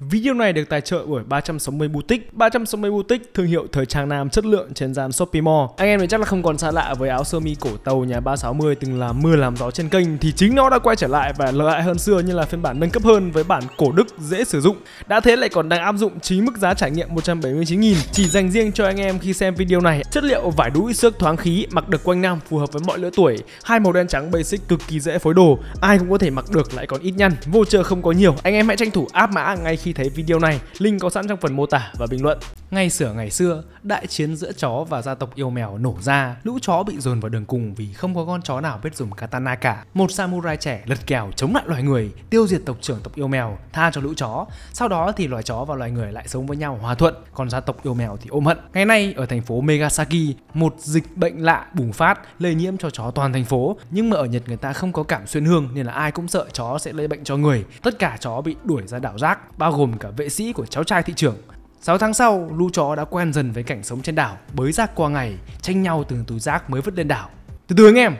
Video này được tài trợ bởi 360 Boutique 360 Boutique, thương hiệu thời trang nam chất lượng trên sàn Shopee Mall. Anh em thì chắc là không còn xa lạ với áo sơ mi cổ tàu nhà 360 từng là mưa làm gió trên kênh Thì chính nó đã quay trở lại và lợi hại hơn xưa như là phiên bản nâng cấp hơn với bản cổ đức dễ sử dụng. Đã thế lại còn đang áp dụng chính mức giá trải nghiệm 179.000 Chỉ dành riêng cho anh em khi xem video này Chất liệu vải đũi xước thoáng khí, mặc được quanh năm phù hợp với mọi lứa tuổi. Hai màu đen trắng basic cực kỳ dễ phối đồ Ai cũng có thể mặc được lại còn ít nhăn Vô chờ không có nhiều. Anh em hãy tranh thủ áp mã ngay khi thấy video này, link có sẵn trong phần mô tả và bình luận. Ngay sửa ngày xưa, đại chiến giữa chó và gia tộc yêu mèo nổ ra, lũ chó bị dồn vào đường cùng vì không có con chó nào biết dùng katana cả. Một samurai trẻ lật kèo chống lại loài người, tiêu diệt tộc trưởng tộc yêu mèo, tha cho lũ chó. Sau đó thì loài chó và loài người lại sống với nhau hòa thuận, còn gia tộc yêu mèo thì ôm hận. Ngày nay ở thành phố Megasaki, một dịch bệnh lạ bùng phát lây nhiễm cho chó toàn thành phố, nhưng mà ở Nhật người ta không có cảm xuyên hương nên là ai cũng sợ chó sẽ lây bệnh cho người. Tất cả chó bị đuổi ra đảo rác, bao gồm cả vệ sĩ của cháu trai thị trưởng 6 tháng sau, lũ chó đã quen dần với cảnh sống trên đảo, bới rác qua ngày, tranh nhau từng túi rác mới vứt lên đảo. Từ từ anh em,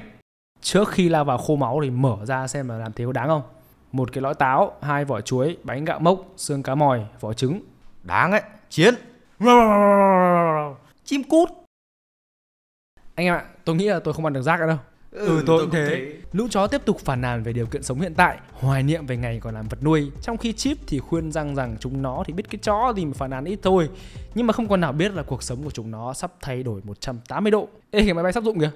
trước khi lao vào khô máu thì mở ra xem là làm thế có đáng không? Một cái lõi táo, hai vỏ chuối, bánh gạo mốc, xương cá mòi, vỏ trứng. Đáng ấy, chiến. Chim cút. Anh em ạ, tôi nghĩ là tôi không ăn được rác nữa đâu. Ừ, ừ tôi cũng thế. thế. Lũ chó tiếp tục phàn nàn về điều kiện sống hiện tại, hoài niệm về ngày còn làm vật nuôi. Trong khi Chip thì khuyên rằng rằng chúng nó thì biết cái chó gì mà phàn nàn ít thôi. Nhưng mà không còn nào biết là cuộc sống của chúng nó sắp thay đổi 180 độ. Ê cái máy bay sắp dụng kìa.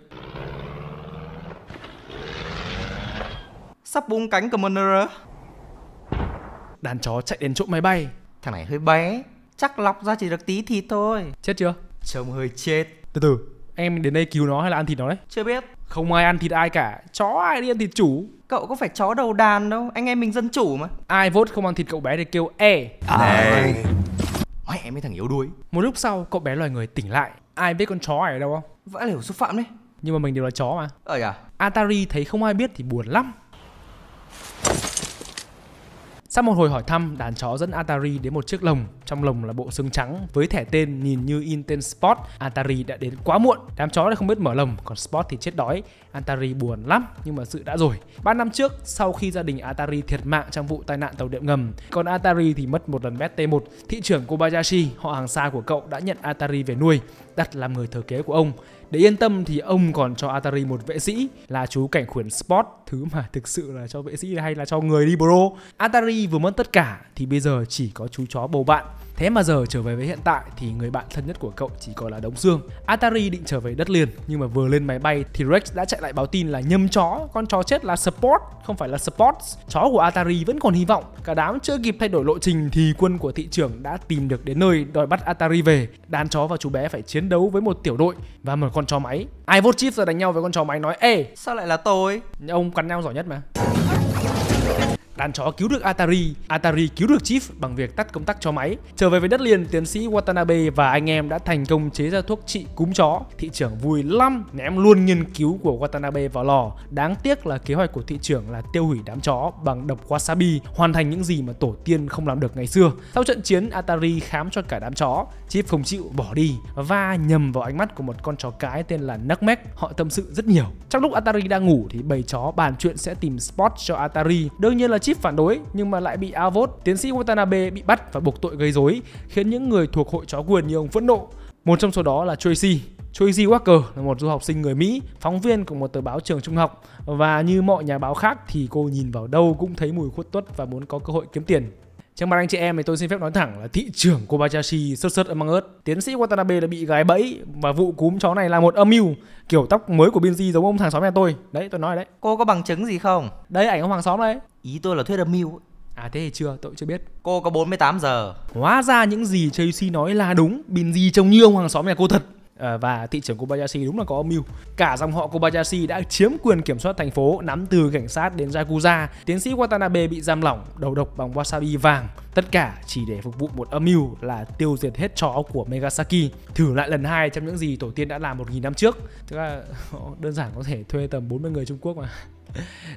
Sắp bung cánh Commander. Đàn chó chạy đến chỗ máy bay. Thằng này hơi bé, chắc lọc ra chỉ được tí thịt thôi. Chết chưa? Trông hơi chết. Từ từ, em đến đây cứu nó hay là ăn thịt nó đấy? Chưa biết. Không ai ăn thịt ai cả, chó ai đi ăn thịt chủ. Cậu có phải chó đầu đàn đâu, anh em mình dân chủ mà. Ai vote không ăn thịt cậu bé thì kêu e. À. Này. Mẹ mấy thằng yếu đuối. Một lúc sau, cậu bé loài người tỉnh lại. Ai biết con chó này ở đâu không? Vãi lều xúc phạm đấy. Nhưng mà mình đều là chó mà. Ờ à? Atari thấy không ai biết thì buồn lắm. Sau một hồi hỏi thăm, đàn chó dẫn Atari đến một chiếc lồng. Trong lồng là bộ xương trắng với thẻ tên nhìn như in tên Spot. Atari đã đến quá muộn. Đám chó lại không biết mở lồng, còn Spot thì chết đói. Atari buồn lắm, nhưng mà sự đã rồi. 3 năm trước, sau khi gia đình Atari thiệt mạng trong vụ tai nạn tàu điện ngầm, còn Atari thì mất một lần BT1, thị trưởng Kobayashi, họ hàng xa của cậu đã nhận Atari về nuôi, đặt làm người thừa kế của ông. Để yên tâm thì ông còn cho Atari một vệ sĩ là chú cảnh khuyển Spot, thứ mà thực sự là cho vệ sĩ hay là cho người đi bro. Atari vừa mất tất cả thì bây giờ chỉ có chú chó bầu bạn. Thế mà giờ trở về với hiện tại thì người bạn thân nhất của cậu chỉ còn là đống xương. Atari định trở về đất liền nhưng mà vừa lên máy bay thì Rex đã chạy lại báo tin là nhầm chó, con chó chết là Sport, không phải là Sports. Chó của Atari vẫn còn hy vọng. Cả đám chưa kịp thay đổi lộ trình thì quân của thị trưởng đã tìm được đến nơi đòi bắt Atari về. Đàn chó và chú bé phải chiến đấu với một tiểu đội và một con chó máy. Ai vote Chief ra đánh nhau với con chó máy nói Ê sao lại là tôi? Ông cắn nhau giỏi nhất mà. Đàn chó cứu được Atari, Atari cứu được Chief bằng việc tắt công tắc cho máy. Trở về với đất liền, tiến sĩ Watanabe và anh em đã thành công chế ra thuốc trị cúm chó. Thị trưởng vui lắm, ném luôn nghiên cứu của Watanabe vào lò. Đáng tiếc là kế hoạch của thị trưởng là tiêu hủy đám chó bằng độc wasabi, hoàn thành những gì mà tổ tiên không làm được ngày xưa. Sau trận chiến, Atari khám cho cả đám chó. Chief không chịu bỏ đi và nhầm vào ánh mắt của một con chó cái tên là Nutmeg. Họ tâm sự rất nhiều. Trong lúc Atari đang ngủ thì bầy chó bàn chuyện sẽ tìm spot cho Atari. Đương nhiên là Chief phản đối nhưng mà lại bị Avot Tiến sĩ Watanabe bị bắt và buộc tội gây rối, khiến những người thuộc hội chó quyền như ông phẫn nộ. Một trong số đó là Tracy. Tracy Walker là một du học sinh người Mỹ, phóng viên của một tờ báo trường trung học và như mọi nhà báo khác thì cô nhìn vào đâu cũng thấy mùi khuất tuất và muốn có cơ hội kiếm tiền. Trước mặt anh chị em thì tôi xin phép nói thẳng là thị trưởng Kobayashi sớt sớt among us. Tiến sĩ Watanabe đã bị gái bẫy và vụ cúm chó này là một âm mưu. Kiểu tóc mới của Binzi giống ông hàng xóm nhà tôi. Đấy tôi nói đấy. Cô có bằng chứng gì không? Đây ảnh ông hàng xóm đấy. Ý tôi là thuyết âm mưu. À thế thì chưa, tôi chưa biết. Cô có 48 giờ. Hóa ra những gì Chelsea nói là đúng. Binzi trông như ông hàng xóm nhà cô thật. Ờ, và thị trưởng Kobayashi đúng là có âm mưu. Cả dòng họ Kobayashi đã chiếm quyền kiểm soát thành phố, nắm từ cảnh sát đến yakuza. Tiến sĩ Watanabe bị giam lỏng, đầu độc bằng wasabi vàng. Tất cả chỉ để phục vụ một âm mưu là tiêu diệt hết chó của Megasaki. Thử lại lần hai trong những gì tổ tiên đã làm 1.000 năm trước. Tức là đơn giản có thể thuê tầm 40 người Trung Quốc mà.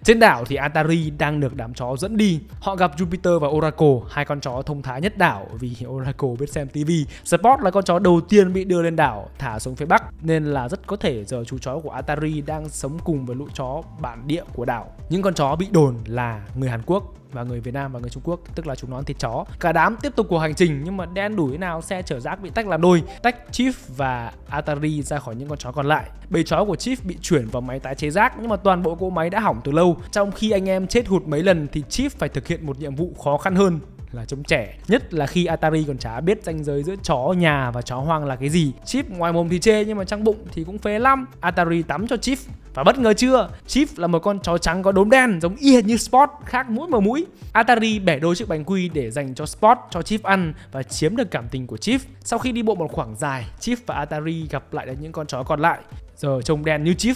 Trên đảo thì Atari đang được đám chó dẫn đi. Họ gặp Jupiter và Oracle, hai con chó thông thái nhất đảo vì Oracle biết xem TV. Spot là con chó đầu tiên bị đưa lên đảo, thả xuống phía Bắc nên là rất có thể giờ chú chó của Atari đang sống cùng với lũ chó bản địa của đảo. Những con chó bị đồn là người Hàn Quốc và người Việt Nam và người Trung Quốc, tức là chúng nó ăn thịt chó. Cả đám tiếp tục cuộc hành trình, nhưng mà đen đủi thế nào, xe chở rác bị tách làm đôi. Tách Chief và Atari ra khỏi những con chó còn lại. Bầy chó của Chief bị chuyển vào máy tái chế rác, nhưng mà toàn bộ cỗ máy đã hỏng từ lâu. Trong khi anh em chết hụt mấy lần thì Chief phải thực hiện một nhiệm vụ khó khăn hơn, là chống trẻ. Nhất là khi Atari còn chả biết ranh giới giữa chó nhà và chó hoang là cái gì. Chip ngoài mồm thì chê, nhưng mà trong bụng thì cũng phế lắm. Atari tắm cho Chip và bất ngờ chưa Chip là một con chó trắng có đốm đen giống y hệt như Spot khác mũi mà mũi. Atari bẻ đôi chiếc bánh quy để dành cho Spot cho Chip ăn và chiếm được cảm tình của Chip sau khi đi bộ một khoảng dài Chip và Atari gặp lại được những con chó còn lại. Giờ trông đen như Chip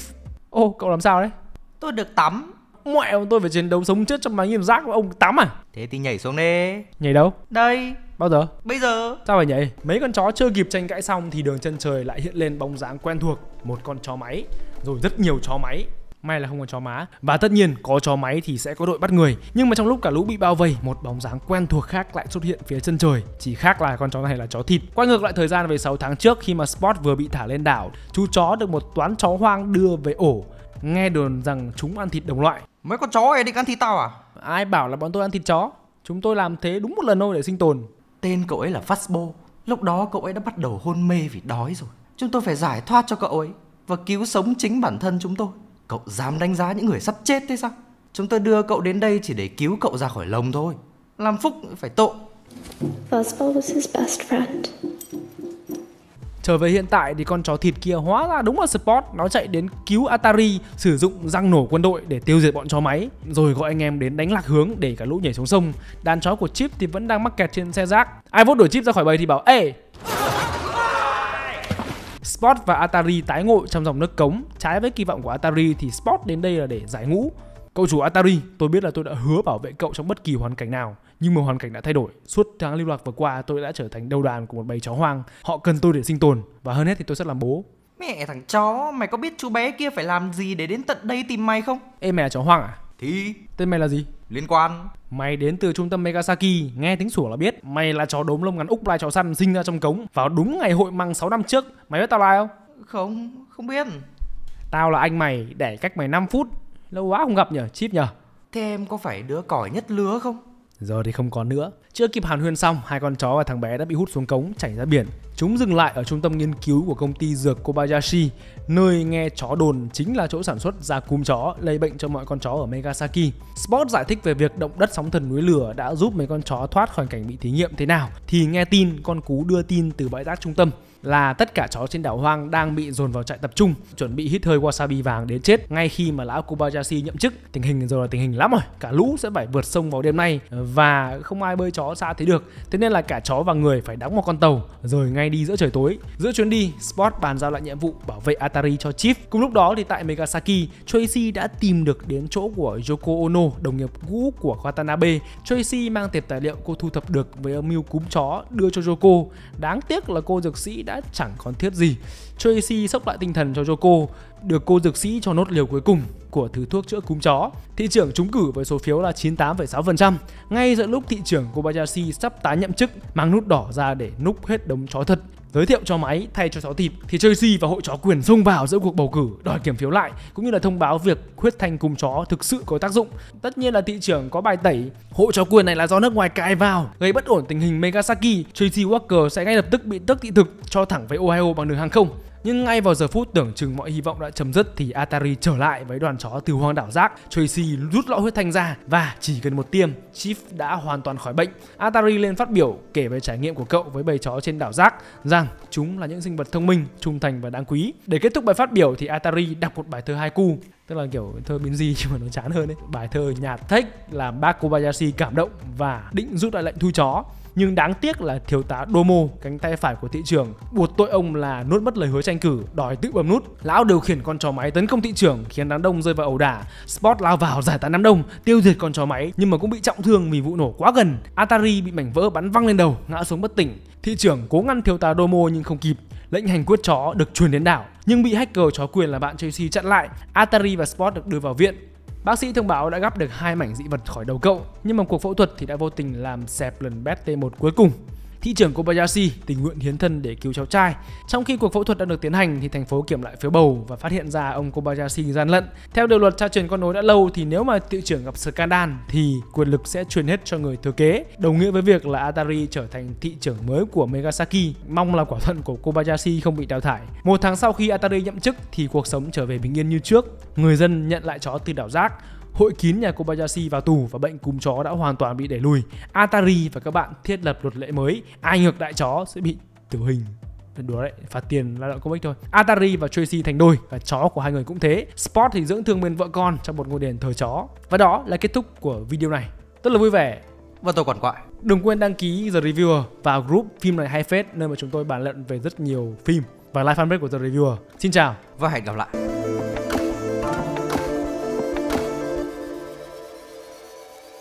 ô cậu làm sao đấy? Tôi được tắm. Mẹ tôi phải chiến đấu sống chết trong máy nghiền rác ông tắm à? Thế thì nhảy xuống đi. Nhảy đâu? Đây. Bao giờ? Bây giờ. Sao phải nhảy? Mấy con chó chưa kịp tranh cãi xong thì đường chân trời lại hiện lên bóng dáng quen thuộc, một con chó máy, rồi rất nhiều chó máy. May là không có chó má. Và tất nhiên có chó máy thì sẽ có đội bắt người. Nhưng mà trong lúc cả lũ bị bao vây Một bóng dáng quen thuộc khác lại xuất hiện phía chân trời. Chỉ khác là con chó này là chó thịt. Quay ngược lại thời gian về 6 tháng trước Khi mà Spot vừa bị thả lên đảo Chú chó được một toán chó hoang đưa về ổ. Nghe đồn rằng chúng ăn thịt đồng loại. Mấy con chó ấy định ăn thịt tao à? Ai bảo là bọn tôi ăn thịt chó? Chúng tôi làm thế đúng một lần thôi để sinh tồn. Tên cậu ấy là Fastbo Lúc đó cậu ấy đã bắt đầu hôn mê vì đói rồi. Chúng tôi phải giải thoát cho cậu ấy Và cứu sống chính bản thân chúng tôi. Cậu dám đánh giá những người sắp chết thế sao? Chúng tôi đưa cậu đến đây chỉ để cứu cậu ra khỏi lồng thôi. Làm phúc phải tội. Was his best friend. Trở về hiện tại thì con chó thịt kia hóa ra đúng là Spot. Nó chạy đến cứu Atari Sử dụng răng nổ quân đội để tiêu diệt bọn chó máy Rồi gọi anh em đến đánh lạc hướng để cả lũ nhảy xuống sông. Đàn chó của Chip thì vẫn đang mắc kẹt trên xe rác. Ai vốt đuổi Chip ra khỏi bầy thì bảo Ê Spot và Atari tái ngộ trong dòng nước cống. Trái với kỳ vọng của Atari thì Spot đến đây là để giải ngũ. Cậu chủ Atari, tôi biết là tôi đã hứa bảo vệ cậu trong bất kỳ hoàn cảnh nào Nhưng mà hoàn cảnh đã thay đổi. Suốt tháng lưu lạc vừa qua tôi đã trở thành đầu đàn của một bầy chó hoang. Họ cần tôi để sinh tồn Và hơn hết thì tôi sẽ làm bố. Mẹ thằng chó Mày có biết chú bé kia phải làm gì để đến tận đây tìm mày không? Ê mày là chó hoang à? Thì? Tên mày là gì? Liên quan. Mày đến từ trung tâm Megasaki, nghe tiếng sủa là biết. Mày là chó đốm lông ngắn úc lai chó săn sinh ra trong cống Vào đúng ngày hội măng 6 năm trước. Mày biết tao là ai không? Không, không biết. Tao là anh mày, đẻ cách mày 5 phút. Lâu quá không gặp nhở, chip nhở Thế em có phải đứa còi nhất lứa không? Giờ thì không còn nữa. Chưa kịp hàn huyên xong, hai con chó và thằng bé đã bị hút xuống cống, chảy ra biển. Chúng dừng lại ở trung tâm nghiên cứu của công ty dược Kobayashi, nơi nghe chó đồn chính là chỗ sản xuất ra cúm chó lây bệnh cho mọi con chó ở Megasaki. Spot giải thích về việc động đất sóng thần núi lửa đã giúp mấy con chó thoát khỏi cảnh bị thí nghiệm thế nào. Thì nghe tin con cú đưa tin từ bãi rác trung tâm là tất cả chó trên đảo hoang đang bị dồn vào trại tập trung, chuẩn bị hít hơi wasabi vàng đến chết. Ngay khi mà lão Kobayashi nhậm chức, tình hình giờ là tình hình lắm rồi. Cả lũ sẽ phải vượt sông vào đêm nay và không ai bơi chó xa thế được. Thế nên là cả chó và người phải đóng một con tàu, rồi ngay đi giữa trời tối. Giữa chuyến đi, Spot bàn giao lại nhiệm vụ bảo vệ Atari cho Chief. Cùng lúc đó thì tại Megasaki, Tracy đã tìm được đến chỗ của Yoko Ono, đồng nghiệp cũ của Watanabe. Tracy mang tệp tài liệu cô thu thập được với âm mưu cúm chó đưa cho Yoko. Đáng tiếc là cô dược sĩ đã chẳng còn thiết gì. Tracy sốc lại tinh thần cho Joko, được cô dược sĩ cho nốt liều cuối cùng của thứ thuốc chữa cúm chó. Thị trưởng trúng cử với số phiếu là 98,6%. Ngay giữa lúc thị trưởng Kobayashi sắp tái nhậm chức, mang nút đỏ ra để núp hết đống chó thật giới thiệu cho máy thay cho chó thịt thì Tracy và hội chó quyền xông vào giữa cuộc bầu cử đòi kiểm phiếu lại cũng như là thông báo việc huyết thanh cùng chó thực sự có tác dụng tất nhiên là thị trưởng có bài tẩy hội chó quyền này là do nước ngoài cài vào gây bất ổn tình hình Megasaki Tracy Walker sẽ ngay lập tức bị tước thị thực cho thẳng với Ohio bằng đường hàng không nhưng ngay vào giờ phút tưởng chừng mọi hy vọng đã chấm dứt thì Atari trở lại với đoàn chó từ hoang đảo rác. Tracy rút lọ huyết thanh ra và chỉ cần một tiêm, Chief đã hoàn toàn khỏi bệnh. Atari lên phát biểu kể về trải nghiệm của cậu với bầy chó trên đảo rác rằng chúng là những sinh vật thông minh, trung thành và đáng quý. Để kết thúc bài phát biểu thì Atari đọc một bài thơ haiku tức là kiểu thơ biến gì nhưng mà nó chán hơn đấy bài thơ nhạt thích làm bác Kobayashi cảm động và định rút lại lệnh thu chó nhưng đáng tiếc là thiếu tá Domo, cánh tay phải của thị trưởng, buộc tội ông là nuốt mất lời hứa tranh cử, đòi tự bấm nút. Lão điều khiển con chó máy tấn công thị trưởng khiến đám đông rơi vào ẩu đả. Spot lao vào giải tán đám đông, tiêu diệt con chó máy nhưng mà cũng bị trọng thương vì vụ nổ quá gần. Atari bị mảnh vỡ bắn văng lên đầu, ngã xuống bất tỉnh. Thị trưởng cố ngăn thiếu tá Domo nhưng không kịp. Lệnh hành quyết chó được truyền đến đảo nhưng bị hacker chó quyền là bạn Chelsea chặn lại. Atari và Spot được đưa vào viện. Bác sĩ thông báo đã gắp được hai mảnh dị vật khỏi đầu cậu, nhưng mà cuộc phẫu thuật thì đã vô tình làm xẹp lần bet T1 cuối cùng thị trưởng Kobayashi tình nguyện hiến thân để cứu cháu trai. Trong khi cuộc phẫu thuật đang được tiến hành thì thành phố kiểm lại phiếu bầu và phát hiện ra ông Kobayashi gian lận. Theo điều luật cha truyền con nối đã lâu thì nếu mà thị trưởng gặp scandal thì quyền lực sẽ truyền hết cho người thừa kế, đồng nghĩa với việc là Atari trở thành thị trưởng mới của Megasaki. Mong là quả thuận của Kobayashi không bị đào thải. Một tháng sau khi Atari nhậm chức thì cuộc sống trở về bình yên như trước. Người dân nhận lại chó từ đảo rác hội kín nhà Kobayashi vào tù và bệnh cúm chó đã hoàn toàn bị đẩy lùi. Atari và các bạn thiết lập luật lệ mới, ai ngược đại chó sẽ bị tử hình. Đùa đấy phạt tiền lao động công ích thôi. Atari và Tracy thành đôi và chó của hai người cũng thế. Sport thì dưỡng thương bên vợ con trong một ngôi đền thờ chó. Và đó là kết thúc của video này. Rất là vui vẻ. Và tôi còn quại. Đừng quên đăng ký The Reviewer vào group phim này hay phết nơi mà chúng tôi bàn luận về rất nhiều phim và live fanpage của The Reviewer. Xin chào. Và hẹn gặp lại